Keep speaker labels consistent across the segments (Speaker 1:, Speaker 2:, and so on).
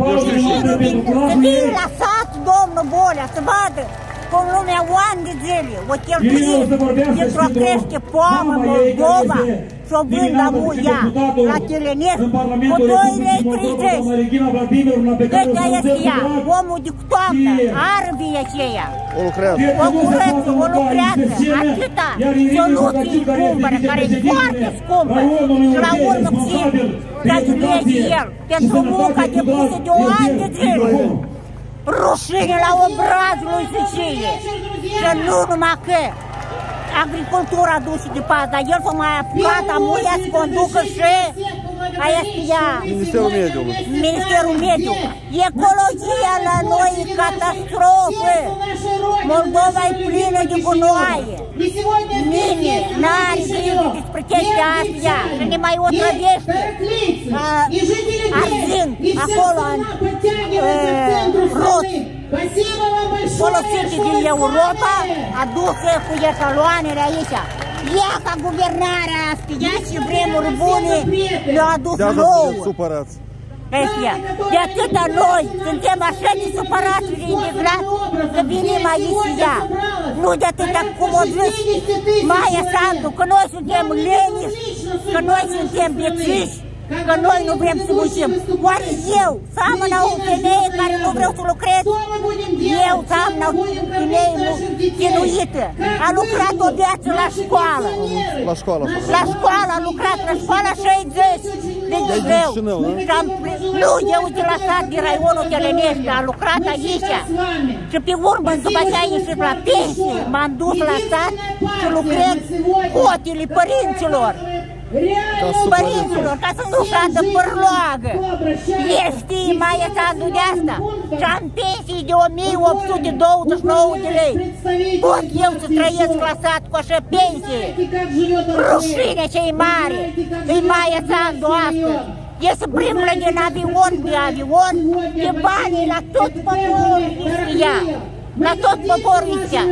Speaker 1: Să fie lăsat domnul Bolea să vadă cum lumea oani de zile o cheltuie pentru a crește poamă Moldova și o vând amu ea la Telenesc cu 2 lei 30. Ăsta este ea, omul de toamnă, arbii aceea.
Speaker 2: O lucrează.
Speaker 1: O curăță, o lucrează, atâta, soluții cumpără, care e foarte scumpă și la urmă simt ca să el pentru munca depusă de o ani de zile rușine la obrazul lui Sicilie. Și nu numai că agricultura duce de pas, dar el s-a mai apucat amuia să conducă și aia ea.
Speaker 2: Ministerul Mediului.
Speaker 1: Ministerul Mediului. Ecologia la noi e catastrofă. Moldova e plină de gunoaie. Nimeni n-are grijă despre chestia asta și ne mai otrăvește. Arzind acolo în rot folosite din Europa, aduse cu etaloanele aici. Ea ca guvernarea asta, ea și vremuri bune le-a adus
Speaker 2: De asta
Speaker 1: nouă.
Speaker 2: sunteți supărați.
Speaker 1: Ăstia. De atâta noi suntem așa de supărați și de indignați că venim aici și ea. Nu de atâta cum o zis Maia Sandu, că noi suntem leniși, că noi suntem bețiși, că noi nu vrem să muncim. Oare eu seamănă o femeie care nu vreau să lucrez? Eu seamănă o femeie chinuită. A lucrat o viață la școală.
Speaker 2: La școală.
Speaker 1: La școală, a lucrat la școala 60 de Chișinău.
Speaker 2: Chișinău, nu?
Speaker 1: Și am- Nu, eu de la sat din raionul Telenescu, a lucrat aici. Și pe urmă, după ce a ieșit la pensie, m-am dus la sat și lucrez cotile părinților. Părinților, ca să nu cadă părloagă. El știe mai e cazul de asta. Și am pensii de 1829 de lei. Pot eu să trăiesc la sat cu așa pensie? Rușine ce-i mare. Îi mai e cazul asta. E să primlă din avion pe avion, de banii la tot poporul ea. La tot poporul ăsta.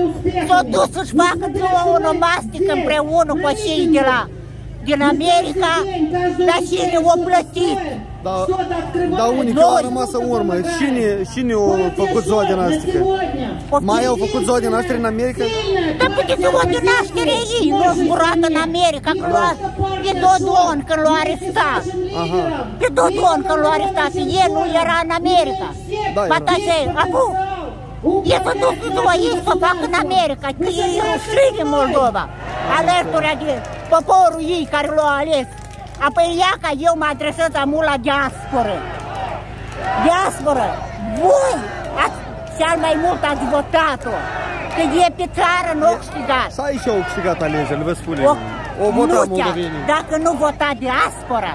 Speaker 1: S-a dus să-și facă de o onomastică împreună cu cei de la din America, dar cine o plătit?
Speaker 2: Dar da, unii că au rămas în urmă. Cine, cine au făcut ziua de naștere? Mai au făcut ziua de naștere în America?
Speaker 1: Dar puteți să o de naștere ei, nu a zburat în America, că lua pe Dodon, când l-a arestat.
Speaker 2: Aha.
Speaker 1: Pe Dodon, când l-a arestat, el nu era în America.
Speaker 2: Da, era.
Speaker 1: Batasei, acum, e să duc ziua ei să o facă în America, că e rușine Moldova, alături de poporul ei care l-a ales. Apoi ia ca eu mă adresez amul la diasporă. Diasporă, voi ați, cel mai mult ați votat-o. Că e pe țară nu a câștigat.
Speaker 2: Și aici au câștigat alegerile, vă spune.
Speaker 1: O,
Speaker 2: O vota
Speaker 1: nu chiar.
Speaker 2: moldovenii.
Speaker 1: Dacă nu vota diaspora,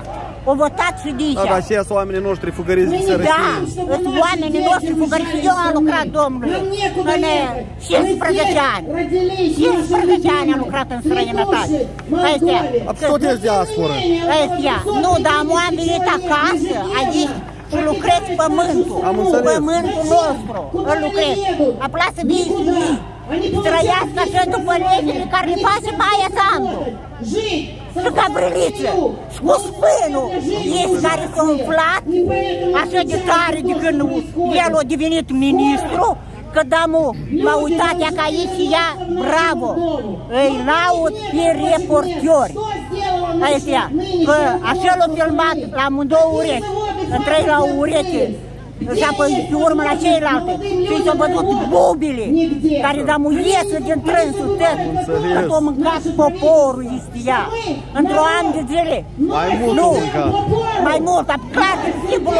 Speaker 1: o votat și
Speaker 2: Da,
Speaker 1: dice.
Speaker 2: dar și ea sunt oamenii noștri fugăriți din
Speaker 1: Da,
Speaker 2: sărăcie.
Speaker 1: sunt oamenii noștri cu care și eu am lucrat, domnule, în 15 ani. 15 ani am lucrat în străinătate. Ăstea,
Speaker 2: A, Tot ești diasporă.
Speaker 1: ăstea, nu, dar am venit acasă, aici, și lucrez pământul.
Speaker 2: Am înțeles.
Speaker 1: Pământul nostru, îl lucrez. Apla să vii și ei, să trăiască așa după legile care le face Maia Sandu. Și cabriliță, și cu spânul, ei care s-au umflat așa de tare de când el a devenit ministru, că damu m-a uitat ea ca aici și ea, bravo, îi laud pe reportiori. Ăstea, că așa l-a filmat la amândouă urechi, între la o ureche, și apoi pe urmă la ceilalte. Și s-au văzut bubile care da iesă din trânsul tot.
Speaker 2: Înțeles.
Speaker 1: Că a mâncat poporul este ea. Într-o an de zile.
Speaker 2: Mai mult
Speaker 1: nu,
Speaker 2: au mâncat.
Speaker 1: mai mult, dar clar, simplu.